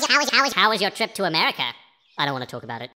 was how was how was your trip to America? I don't want to talk about it.